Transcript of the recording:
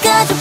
끝까지